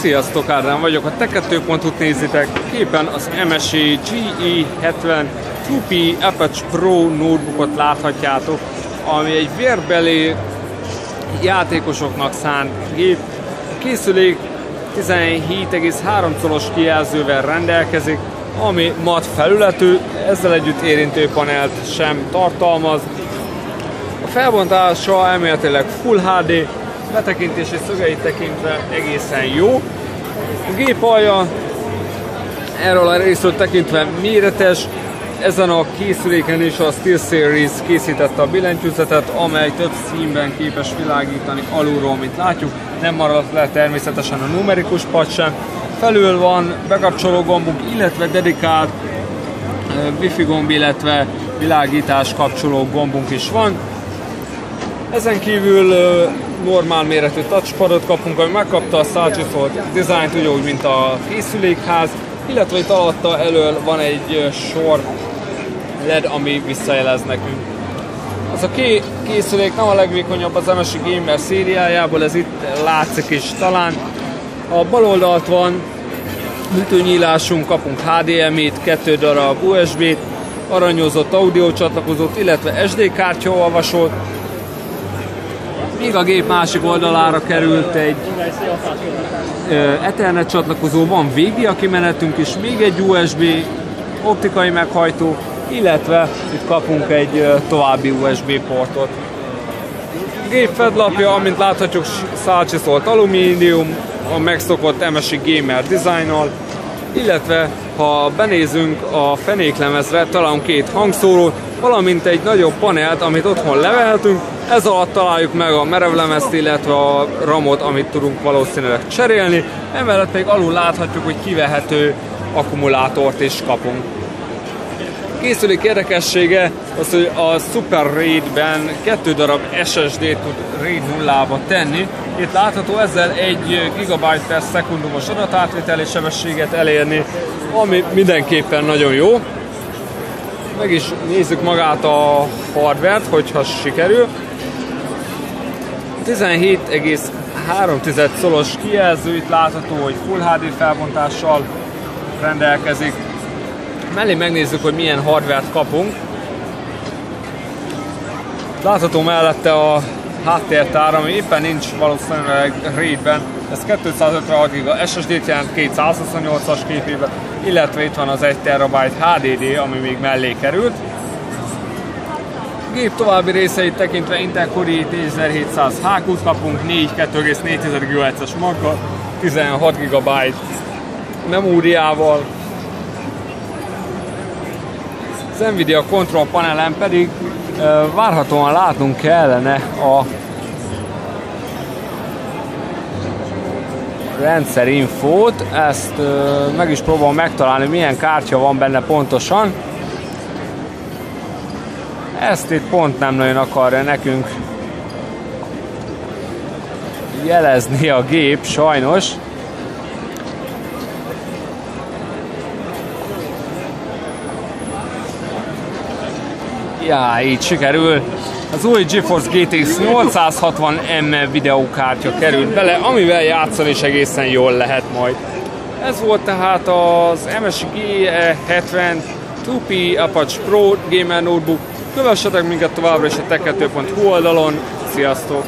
Sziasztok, Ádám vagyok, a Te2.hu-t nézitek, képen az MSI GE70 2P Apache Pro notebookot láthatjátok, ami egy vérbeli játékosoknak szánt gép. Készülék 17,3 szoros kijelzővel rendelkezik, ami mat felületű, ezzel együtt érintő panelt sem tartalmaz. A felbontása elméletileg Full HD, betekintési szögeit tekintve egészen jó. A gép alja erről a részről tekintve méretes, ezen a készüléken is a SteelSeries készítette a billentyűzetet, amely több színben képes világítani alulról, mint látjuk. Nem maradt le természetesen a numerikus pad sem. Felül van bekapcsoló gombunk, illetve dedikált wifi gomb, illetve világítás kapcsoló gombunk is van. Ezen kívül normál méretű touchpadot kapunk, ami megkapta a Sargent dizájnt ugyanúgy, mint a készülékház, illetve itt alatta elől van egy sor LED, ami visszajelez nekünk. Az a ké- készülék nem a legvékonyabb az MSI Gamer szériájából, ez itt látszik is talán. A bal oldalt van ütőnyílásunk, kapunk HDMI-t, kettő darab USB-t, aranyozott audio csatlakozót, illetve SD kártyaolvasót, Míg a gép másik oldalára került egy Ethernet csatlakozó, van VGA kimenetünk is, még egy USB optikai meghajtó, illetve itt kapunk egy további USB portot. A gép fedlapja, amint láthatjuk, szálcsiszolt alumínium, a megszokott MSI Gamer dizájnnal, illetve ha benézünk a fenéklemezre, talán két hangszórót, valamint egy nagyobb panelt, amit otthon levehetünk, ez alatt találjuk meg a merevlemezt, illetve a ramot, amit tudunk valószínűleg cserélni. Emellett még alul láthatjuk, hogy kivehető akkumulátort is kapunk. Készülék érdekessége az, hogy a Super RAID-ben kettő darab SSD-t tud RAID 0 tenni. Itt látható ezzel 1 GB per szekundumos adatátviteli sebességet elérni, ami mindenképpen nagyon jó. Meg is nézzük magát a hardvert, hogyha sikerül. 17,3 szolos kijelző, itt látható, hogy Full HD felbontással rendelkezik. Mellé megnézzük, hogy milyen hardvert kapunk. Látható mellette a háttértár, ami éppen nincs valószínűleg RAID-ben. Ez 256 GB SSD-t jelent 228-as képében, illetve itt van az 1 TB HDD, ami még mellé került gép további részeit tekintve Intel Core i 10700 h kapunk, 4 2,4 GHz-es maggal, 16 GB memóriával. Az Nvidia Control panelen pedig várhatóan látnunk kellene a rendszerinfót, ezt meg is próbálom megtalálni, milyen kártya van benne pontosan. Ezt itt pont nem nagyon akarja nekünk jelezni a gép, sajnos. Ja, így sikerül. Az új GeForce GTX 860M videókártya került bele, amivel játszani is egészen jól lehet majd. Ez volt tehát az MSI G70 2P Apache Pro Gamer Notebook Kövessetek minket továbbra is a teke2.hu oldalon. Sziasztok!